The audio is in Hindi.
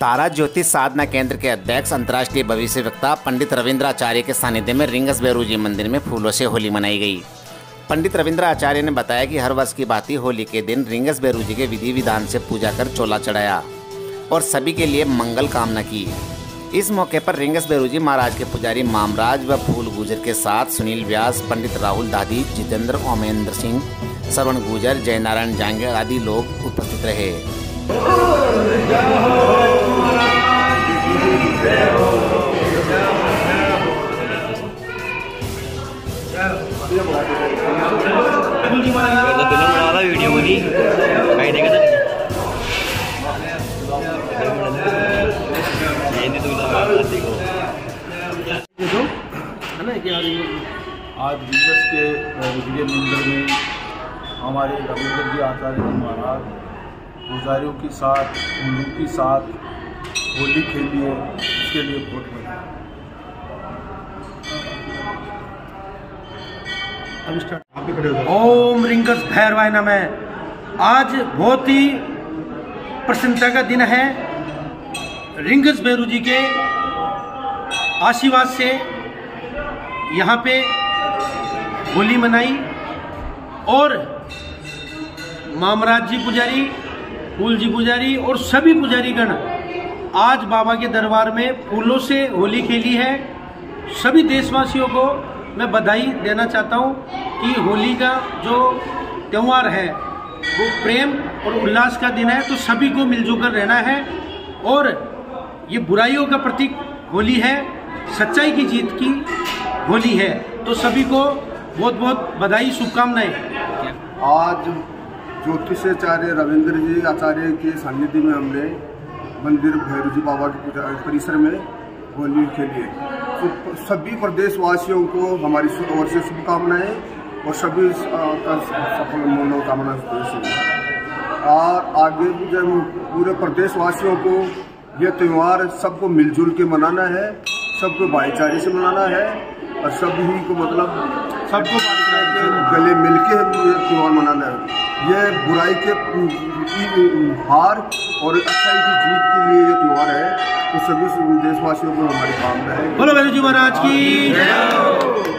तारा ज्योति साधना केंद्र के अध्यक्ष, अंतर्राष्ट्रीय भविष्य वक्ता पंडित रविंद्र आचार्य के सानिध्य में रिंगस बेरू जी मंदिर में फूलों से होली मनाई गई। पंडित रविंद्र आचार्य ने बताया कि हर वर्ष की भांति होली के दिन रिंगस बेरू जी के विधि विधान से पूजा कर चोला चढ़ाया और सभी के लिए मंगल कामना की। इस मौके पर रिंगस बेरू जी महाराज के पुजारी मामराज व फूल गुजर के साथ सुनील व्यास, पंडित राहुल दादी, जितेंद्र ओमेंद्र सिंह, श्रवण गुजर, जयनारायण जांगे आदि लोग उपस्थित रहे। आज दिवस के विजय मंदिर में हमारे रविंद्र जी आचार्य जी महाराज पुजारियों के साथ उल्लू के साथ होली खेली है इसके लिए बहुत बधाई ओम रिंगस भैरवाय नमः। आज बहुत ही प्रसन्नता का दिन है। रिंगस भैरू जी के आशीर्वाद से यहाँ पे होली मनाई और मामराज जी पुजारी, फूल जी पुजारी और सभी पुजारी गण आज बाबा के दरबार में फूलों से होली खेली है। सभी देशवासियों को मैं बधाई देना चाहता हूँ कि होली का जो त्यौहार है, वो प्रेम और उल्लास का दिन है तो सभी को मिलजुल कर रहना है। और ये बुराइयों का प्रतीक होली है, सच्चाई की जीत की होली है। तो सभी को बहुत बहुत बधाई, शुभकामनाएँ। आज ज्योतिषाचार्य रविंद्र जी आचार्य के सानिध्य में हमने मंदिर भैरू जी बाबा परिसर में होली खेली है। सभी प्रदेशवासियों को हमारी ओर से शुभकामनाएँ और सभी का सफल मनोकामना और आगे भी जब पूरे प्रदेशवासियों को यह त्यौहार सबको मिलजुल के मनाना है, सबको भाईचारे से मनाना है, और सभी को मतलब सबको के गले मिलके ये त्यौहार मनाना है। ये बुराई के हार और अच्छाई की जीत के लिए ये त्यौहार सभी देशवासियों को हमारी कामना है बोलो भैरू जी महाराज की